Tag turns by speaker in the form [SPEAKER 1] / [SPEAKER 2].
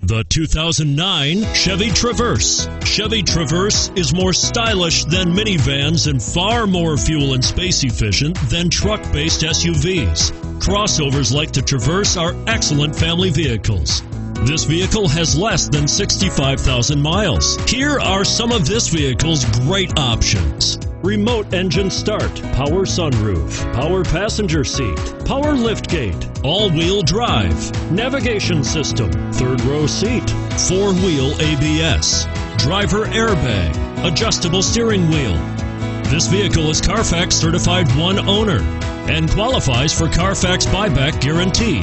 [SPEAKER 1] The 2009 Chevy Traverse. Chevy Traverse is more stylish than minivans and far more fuel and space efficient than truck based SUVs. Crossovers like the Traverse are excellent family vehicles. This vehicle has less than 65,000 miles. Here are some of this vehicle's great options remote engine start, power sunroof, power passenger seat, power liftgate, all wheel drive, navigation system, third row seat, four wheel ABS, driver airbag, adjustable steering wheel. This vehicle is Carfax certified one owner and qualifies for Carfax buyback guarantee.